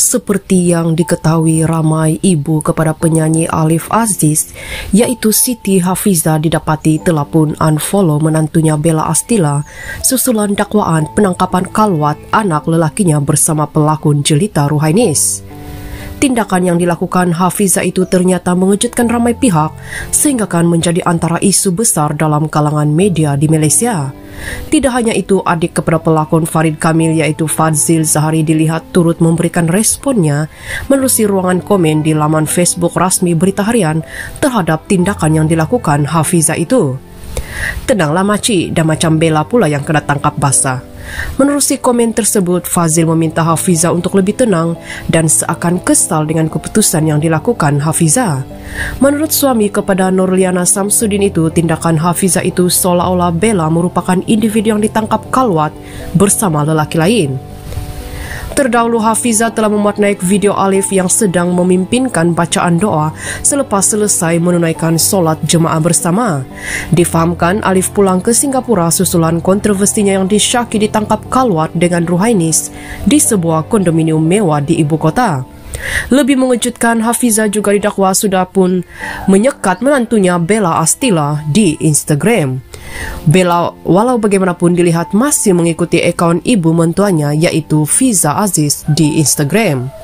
Seperti yang diketahui ramai ibu kepada penyanyi Alif Aziz iaitu Siti Hafiza didapati telah pun unfollow menantunya Bella Astila susulan dakwaan penangkapan kalwat anak lelakinya bersama pelakon jelita Ruhainis. Tindakan yang dilakukan Hafiza itu ternyata mengejutkan ramai pihak sehingga kan menjadi antara isu besar dalam kalangan media di Malaysia. Tidak hanya itu, adik kepada pelakon Farid Kamil iaitu Fadzil Zahari dilihat turut memberikan responnya menerusi ruangan komen di laman Facebook rasmi Berita Harian terhadap tindakan yang dilakukan Hafiza itu. Tenanglah makcik dan macam Bella pula yang kena tangkap basah. Menerusi komen tersebut, Fazil meminta Hafiza untuk lebih tenang dan seakan kesal dengan keputusan yang dilakukan Hafiza. Menurut suami kepada Nurliana Samsudin itu, tindakan Hafiza itu seolah-olah Bella merupakan individu yang ditangkap kalwat bersama lelaki lain. Terdahulu Hafiza telah memuat naik video Alif yang sedang memimpinkan bacaan doa selepas selesai menunaikan solat jemaah bersama. Difahamkan Alif pulang ke Singapura susulan kontroversinya yang disyaki ditangkap kalwat dengan Ruhainis di sebuah kondominium mewah di ibu kota. Lebih mengejutkan, Hafiza juga didakwa sudah pun menyekat menantunya Bella Astila di Instagram. Bella walau bagaimanapun dilihat masih mengikuti akaun ibu mentuanya iaitu Fiza Aziz di Instagram.